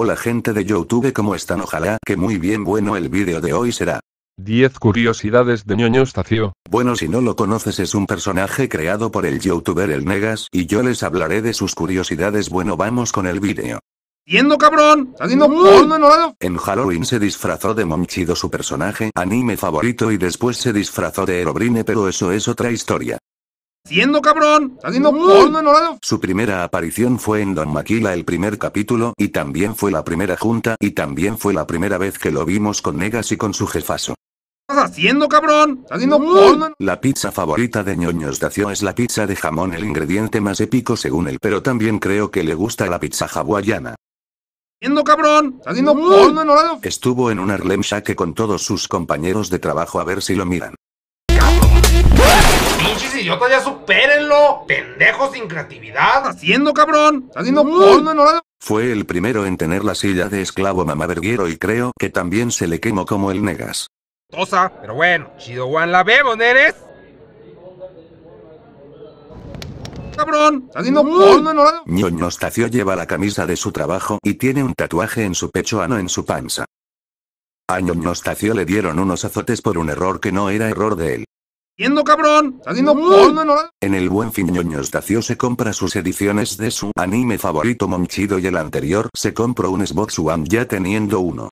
Hola gente de Youtube, ¿cómo están? Ojalá que muy bien bueno el vídeo de hoy será. 10 curiosidades de ñoño estacio. Bueno si no lo conoces es un personaje creado por el youtuber El Negas y yo les hablaré de sus curiosidades bueno vamos con el vídeo. ¡Yendo cabrón! ¡Saliendo porno en horario! En Halloween se disfrazó de Momchido su personaje anime favorito y después se disfrazó de Herobrine pero eso es otra historia. ¡Siendo cabrón! ¡Saliendo porno en horario! Su primera aparición fue en Don Maquila el primer capítulo y también fue la primera junta y también fue la primera vez que lo vimos con Negas y con su jefazo. ¿Qué estás haciendo cabrón? ¡Saliendo porno en... La pizza favorita de ñoños Dacio es la pizza de jamón el ingrediente más épico según él pero también creo que le gusta la pizza hawaiana. ¡Siendo cabrón! ¡Saliendo porno en horario! Estuvo en un Harlem Shake con todos sus compañeros de trabajo a ver si lo miran. ¡Pinches idiotas, ya supérenlo! ¡Pendejos sin creatividad! ¡Haciendo cabrón! ¡Saliendo porno en! Fue el primero en tener la silla de esclavo mamaverguero y creo que también se le quemó como el Negas. Tosa, pero bueno, chido Juan la vemos, neres. ¡Cabrón! ¡Saliendo porno en horario! ñoño Stacio lleva la camisa de su trabajo y tiene un tatuaje en su pecho ano en su panza. A ñoño Stacio le dieron unos azotes por un error que no era error de él. ¡Siendo cabrón! ¡Saliendo porno en horario! En el buen fin ñoño Stacio se compra sus ediciones de su anime favorito Momchido y el anterior se compró un Xbox One ya teniendo uno.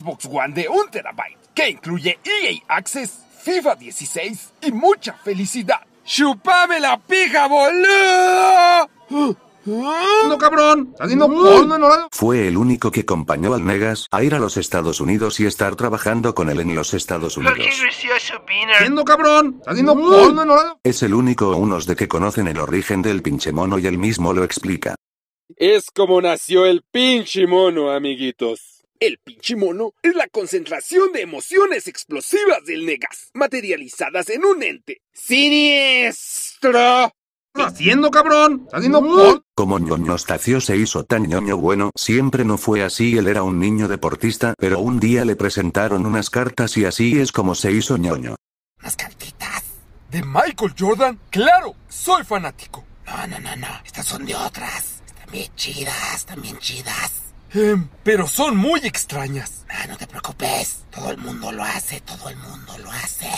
Xbox One de 1 terabyte, que incluye EA Access, FIFA 16 y mucha felicidad. ¡Chupame la pija, boludo! ¡Siendo cabrón! ¡Saliendo porno en horario! Fue el único que acompañó al Negas a ir a los Estados Unidos y estar trabajando con él en los Estados Unidos. ¡Siendo cabrón! ¡Saliendo porno en horario! Es el único o unos de que conocen el origen del pinche mono y él mismo lo explica. Es como nació el pinche mono, amiguitos. El pinche mono es la concentración de emociones explosivas del Negas, materializadas en un ente siniestro. ¡Haciendo cabrón! ¡Saliendo porno! Como ñoño Stacio se hizo tan ñoño bueno, siempre no fue así, él era un niño deportista, pero un día le presentaron unas cartas y así es como se hizo ñoño. Unas cartitas. ¿De Michael Jordan? ¡Claro! ¡Soy fanático! No, no, no, no. Estas son de otras. Están bien chidas, están bien chidas. Em, pero son muy extrañas. Ah, no te preocupes. Todo el mundo lo hace, todo el mundo lo hace.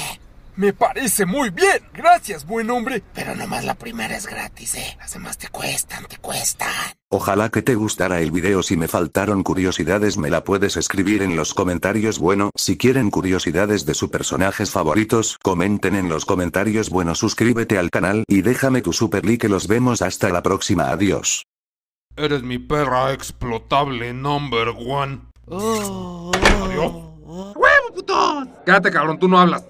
Me parece muy bien. Gracias, buen hombre. Pero nomás la primera es gratis, eh. Las demás te cuestan, te cuestan. Ojalá que te gustara el video si me faltaron curiosidades me la puedes escribir en los comentarios bueno, si quieren curiosidades de sus personajes favoritos, comenten en los comentarios bueno suscríbete al canal y déjame tu super like los vemos hasta la próxima adiós. Eres mi perra explotable number one. ¡Quédate cabrón, tú no hablas!